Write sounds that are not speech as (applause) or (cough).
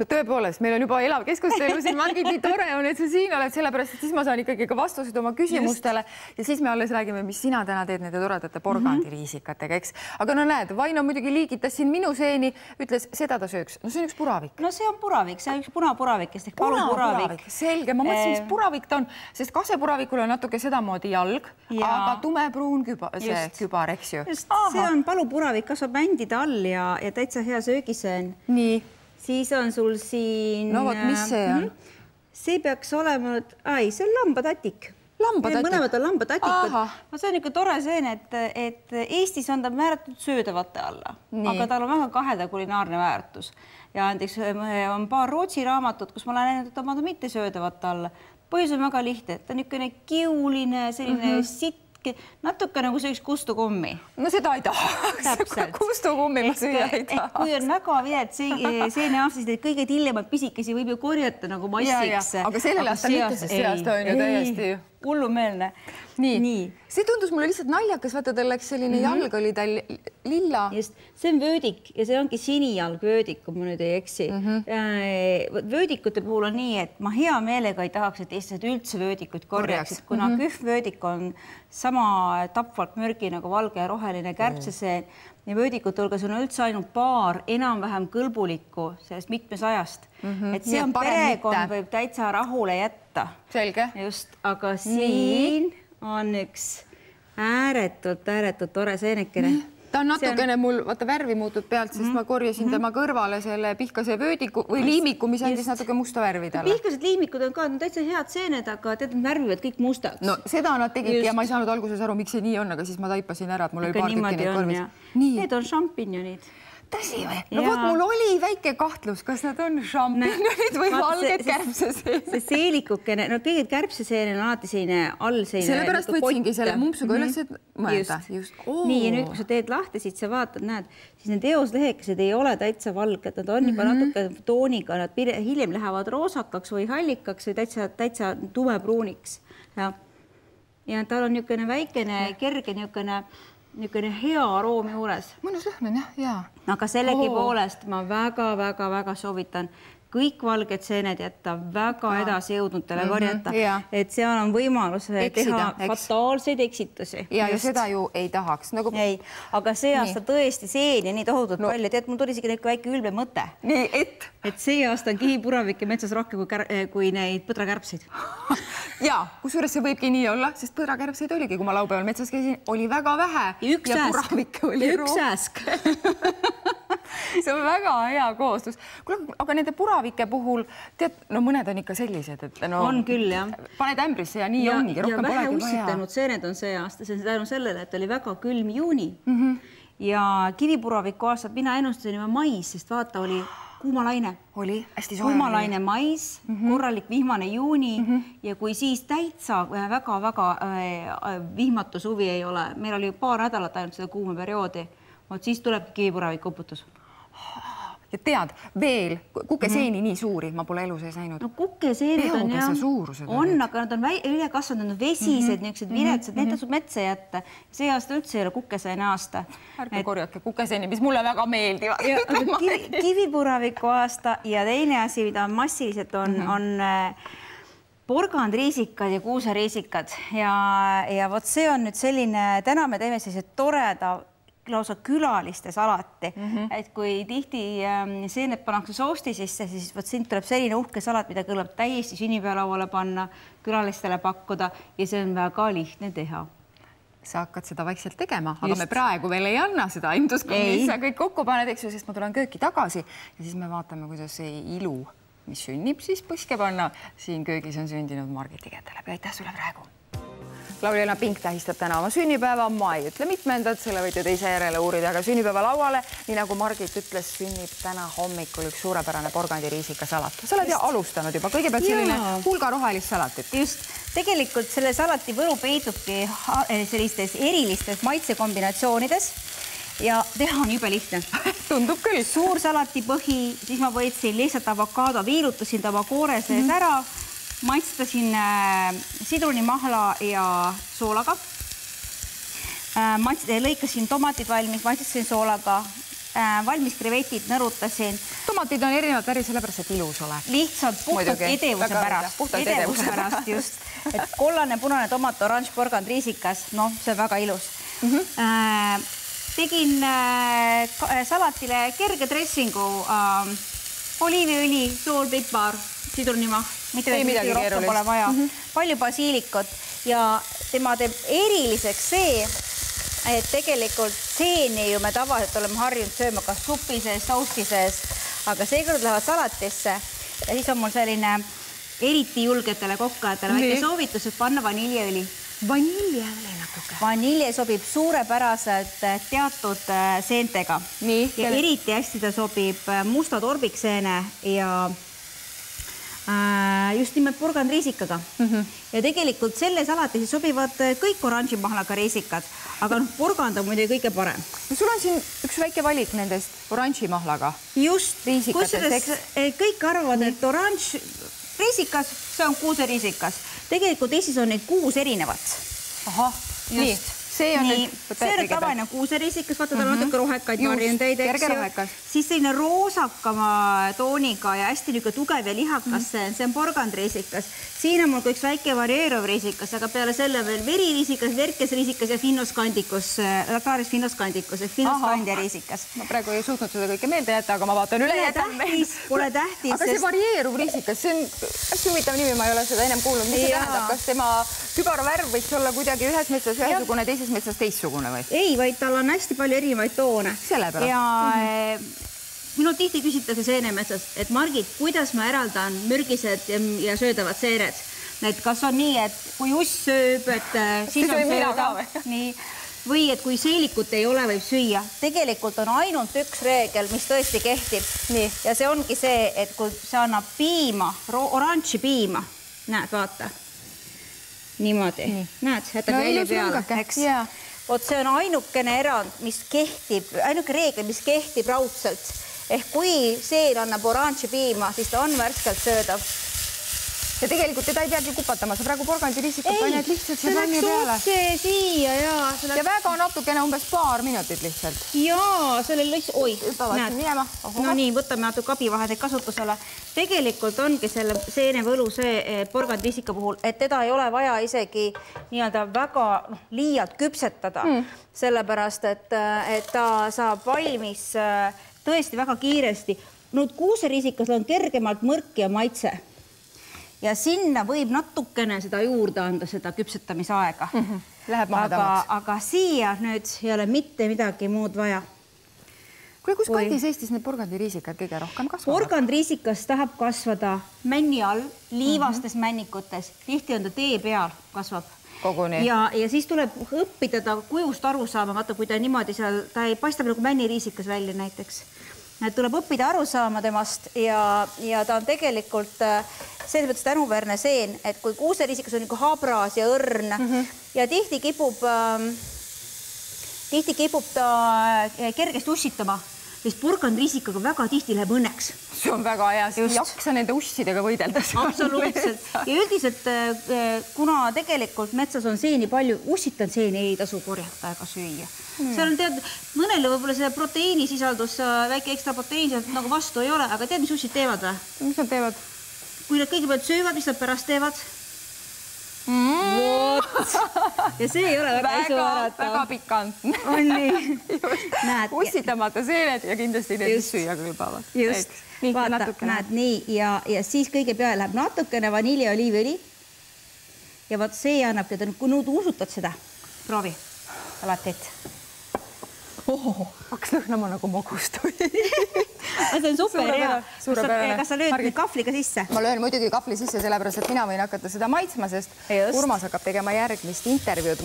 no tõepoolest, meil on juba elav keskustelu siin, Margit, nii tore on, et sa siin oled, sellepärast et siis ma saan ikkagi ka vastused oma küsimustele Just. ja siis me alles räägime, mis sina täna teed nende toredate porgandiriisikatega, eks. aga no näed, Vaino muidugi liigitas siin minu seeni, ütles, seda ta sööks. no see on üks puravik. no see on puravik, see on üks punapuravik, ehk palupuravik. selge, ma mõtlesin, mis puravik ta on, sest kasepuravikul on natuke sedamoodi jalg, aga tumepruun küba, see Just. kübar, eks ju. see on palupuravik, kasvab mändide all ja, ja täitsa hea söögisöön. nii siis on sul siin. no vot, mis see on? -hmm. see peaks olema, ai, see on lambatatik lambatatik. mõlemad on lambatatikud. no see on niisugune tore seen, et, et Eestis on ta määratud söödavate alla, aga tal on väga kaheda kulinaarne väärtus ja näiteks on paar Rootsi raamatut, kus ma olen näinud, et ta on pandud mittesöödavate alla. põhjus on väga lihtne, ta on niisugune kiuline, selline mm -hmm. sitt natuke nagu sööks kustukummi. no seda ei tahaks. kustukummi ma süüa ei tahaks. kui on väga vilets (laughs) seeneaasta, siis neid kõige tillemad pisikesi võib ju korjata nagu massiks. aga sellel aastal mitte, sest see aasta on ju täiesti hullumeelne. nii, nii., see tundus mulle lihtsalt naljakas, vaata tal läks selline mm -hmm. jalg oli tal lilla. just, see on vöödik ja see ongi sinijalg vöödik, kui ma nüüd ei eksi mm. -hmm. vöödikute puhul on nii, et ma hea meelega ei tahaks, et eestlased üldse vöödikuid korjaksid, kuna mm -hmm. kühvvöödik on sama tapvalt mürgi nagu valge ja roheline kärbseseen mm -hmm. Ja vöödikute hulgas on üldse ainult paar enam-vähem kõlbulikku sellest mitmesajast mm. -hmm. et see on perekond võib täitsa rahule jätta selge. just, aga siin Nii. on üks ääretult, ääretult tore seenekene ta on natukene on... mul vaata värvi muutub pealt, sest mm -hmm. ma korjasin mm -hmm. tema kõrvale selle pihkase vöödiku või liimiku, mis andis natuke musta värvi talle. pihkased liimikud on ka no, täitsa head seened, aga tead, nad värvivad kõik mustaks. no seda nad tegidki ja ma ei saanud alguses aru, miks see nii on, aga siis ma taipasin ära, et mul oli paar tükki neid korvis. Need on šampinjonid tõsi või? no vot, mul oli väike kahtlus, kas nad on šampinjonid või valged kärbseseened. see seelikukene, no kõige kärbseseen on alati selline all selline. sellepärast nagu võtsingi selle mumpsuga mm -hmm. üles, et mõelda just, just.. nii ja nüüd, kui sa teed lahti, siit sa vaatad, näed, siis need eoslehekesed ei ole täitsa valged, nad on mm -hmm. juba mhm. natuke tooniga, nad hiljem lähevad roosakaks või hallikaks või täitsa, täitsa tumepruuniks ja ja tal on niisugune väikene kerge niisugune niisugune hea aroom juures. mõnus lõhn on jah, ja. aga sellegipoolest ma väga-väga-väga soovitan kõik valged seened jätta väga edasijõudnutele mm -hmm, korjata yeah., et seal on võimalus Eksida, teha eks. fataalseid eksitusi. ja, ja seda ju ei tahaks nagu. ei, aga see aasta nii. tõesti seeni nii tohutult no. palju, tead, mul tuli isegi väike ülbe mõte. nii, et? et see aasta on kihipuravike metsas rohkem kui, eh, kui neid põdrakärbseid (laughs) ja kusjuures see võibki nii olla, sest põdrakärbseid oligi, kui ma laupäeval metsas käisin, oli väga vähe. ja üks ääsk. ja üks ääsk (laughs) (laughs) see on väga hea koostöös. kuule, aga nende puravike puhul tead, no mõned on ikka sellised, et no on küll jah. paned ämbrisse ja nii ja, ongi, rohkem polegi vaja. seened on see aasta, see on tänu sellele, et oli väga külm juuni mm. -hmm. ja kivipuraviku aastat mina ennustasin juba mais, sest vaata, oli kuumalaine. oli hästi soe. kuumalaine mais mm, -hmm. korralik vihmane juuni mm -hmm. ja kui siis täitsa väga-väga äh, vihmatu suvi ei ole, meil oli paar nädalat ainult seda kuuma perioodi, vot siis tulebki kivipuraviku uputus ja tead veel kukeseeni mm -hmm. nii suuri ma pole elu sees näinud. no kukeseenid on jah, on, aga nad on üle kasvanud, vesised mm -hmm. niisugused viletsad mm, -hmm. need mhm. tasub metsa jätta. see aasta üldse ei ole kukeseene aasta. ärge et... korjake kukeseeni, mis mulle väga meeldivad. (laughs) Kivi, kivipuraviku aasta ja teine asi, mida on massiliselt on mm, -hmm. on äh, porgandriisikad ja kuuseriisikad ja, ja vot see on nüüd selline, täna me teeme sellise toreda lausa külaliste salati mm, -hmm. et kui tihti ähm, seened pannakse soosti sisse, siis vot siin tuleb selline uhke salat, mida kõlab täiesti sünnipäevalauale panna, külalistele pakkuda ja see on väga lihtne teha. Sa hakkad seda vaikselt tegema, aga me praegu veel ei anna seda aimdust, mis sa kõik kokku paned, eks ju, sest ma tulen kööki tagasi. Ja siis me vaatame, kuidas see ilu, mis sünnib siis põske panna, siin köögis on sündinud Margiti käte läbi. aitäh sulle praegu Lauri-Lena Pink tähistab täna oma sünnipäeva, ma ei ütle mitmendat, selle võite te ise järele uurida, aga sünnipäevalauale, nii nagu Margit ütles, sünnib täna hommikul üks suurepärane porgandiriisikasalat. sa oled ju alustanud juba, kõigepealt selline hulga rohelist salatit. just, tegelikult selle salati võlu peitubki eh, sellistes erilistes maitsekombinatsioonides ja teha on jube lihtne (laughs) tundub küll. suur salati põhi, siis ma võtsin lihtsalt avokaado, viilutasin ta oma koore sees mm -hmm. ära maitstasin äh, sidrunimahla ja soolaga äh,. lõikasin tomatid valmis, maitstasin soolaga, äh, valmis krevetid nõrutasin. tomatid on erinevat väri sellepärast, et ilus oleb. lihtsalt puhtalt edevuse pärast, edevuse pärast just, et kollane, punane tomat, oranž, porgand, riisikas, noh, see on väga ilus mm. -hmm. Äh, tegin äh, salatile kerge dressingu äh,, oliiviõli, sool, pipar, sidrunimahl, mitte Ei midagi rohkem pole vaja mm, -hmm. palju basiilikut ja tema teeb eriliseks see, et tegelikult seeni ju me tavaliselt oleme harjunud sööma kas supi sees, sausti sees, aga seekord lähevad salatisse ja siis on mul selline eriti julgetele kokkajatele väike Nii. soovitus, et panna vaniljeõli. vaniljeõli natuke. vanilje sobib suurepäraselt äh, teatud äh, seentega ja eriti hästi ta sobib äh, musta torbikseene ja just nimelt purgandriisikaga mm. -hmm. ja tegelikult selle salatisse sobivad äh, kõik oranžimahlaga riisikad, aga noh, purgand on muidugi kõige parem. no sul on siin üks väike valik nendest oranžimahlaga. just, Riisikatest, kusjuures eh, kõik arvavad, et oranž riisikas, see on kuuseriisikas. tegelikult Eestis on neid kuus erinevat. ahah, nii, see on nii, see on tavaline kuuseriisikas, vaata tal on natuke rohekaid marjundeid, eks rohekas. siis selline roosakama tooniga ja hästi niisugune tugev ja lihakas see, see on porgandriisikas. siin on mul ka üks väike varieeruv riisikas, aga peale selle veel veririisikas, verkesriisikas ja finnoskandicus, Lactaris finnoskandicus ehk finnoskandia riisikas. ma praegu ei suutnud seda kõike meelde jätta, aga ma vaatan üle. Pole tähtis, pole tähtis, aga see sest- varieeruv riisikas, see on hästi huvitav nimi, ma ei ole seda ennem kuulnud. mis see tähendab, kas tema kübarvärv võiks olla kuidagi ühes metsas ühesugune, teises metsas teistsugune või? ei, vaid tal on hästi palju erinevaid toone. Ja mm -hmm. minult tihti küsitakse seenemetsas, et Margit, kuidas ma eraldan mürgised ja, ja söödavad seened. et kas on nii, et kui uss sööb, et äh, siis on mina ka söödav, või? nii, või et kui seelikut ei ole, võib süüa. tegelikult on ainult üks reegel, mis tõesti kehtib. ja see ongi see, et kui see annab piima, oranži piima, näed, vaata niimoodi, näed, jätad No ilus peale, eks jaa. vot see on ainukene erand, mis kehtib, ainuke reegel, mis kehtib raudselt. ehk kui seen annab oranži piima, siis ta on värskelt söödav. Ja tegelikult teda ei peagi kupatama, sa praegu porgandiriisikut paned lihtsalt siia panni läks peale. otse siia ja see ja läks väga natukene, umbes paar minutit lihtsalt. ja sellel lõis, oi. Ohoh. no nii, võtame natuke abivahendeid kasutusele. tegelikult ongi selle seenevõlu see eh, porgandriisika puhul, et teda ei ole vaja isegi nii-öelda väga noh, liialt küpsetada mm. sellepärast et, et ta saab valmis äh, tõesti väga kiiresti. no kuuseriisikas on kergemalt mõrk ja maitse ja sinna võib natukene seda juurde anda, seda küpsetamisaega mm. -hmm. Läheb aga, mahedamaks. aga siia nüüd ei ole mitte midagi muud vaja kuule, kus Oi. kandis Eestis need porgandiriisikad kõige rohkem kasvavad? porgandriisikas tahab kasvada männi all, liivastes mm -hmm. männikutes, tihti on ta tee peal, kasvab. Ja, ja siis tuleb õppida ta kujust aru saama, vaata, kui ta niimoodi seal, ta ei paista nagu männiriisikas välja näiteks. tuleb õppida aru saama temast ja, ja ta on tegelikult äh, selles mõttes tänuväärne seen, et kui kuuseriisikas on nagu habras ja õrn mm -hmm. ja tihti kipub ähm, tihti kipub ta äh, kergesti ussitama, siis porgandriisikaga väga tihti läheb õnneks see on väga hea, Just. ei jaksa nende ussidega võidelda. absoluutselt (laughs) ja üldiselt äh, kuna tegelikult metsas on seeni palju, ussitan seeni ei tasu korjata ega süüa mm.. seal on tead, mõnele võib-olla see proteiinisisaldus, äh, väike ekstra proteiinisisaldus nagu vastu ei ole, aga tead, mis ussid teevad või? mis nad teevad? Kui nad kõigepealt söövad, mis nad pärast teevad? Mm. ja see ei ole väga väga, väga isuäratav. pikantne. on nii? (laughs) näed, ussitamata seened ja kindlasti need, mis süüa kõlbavad. just, vaata, näed nii ja, ja siis kõige peale läheb natukene vanilje oliiviõli. ja vot see annab tead, kui nüüd usutad seda, proovi alati, et hakkas lõhnama nagu magustui (laughs) see on super hea. Suurepärane, kas sa, lööd Margit. kahvliga sisse? ma löön muidugi kahvli sisse, sellepärast et mina võin hakata seda maitsma, sest Just. Urmas hakkab tegema järgmist intervjuud.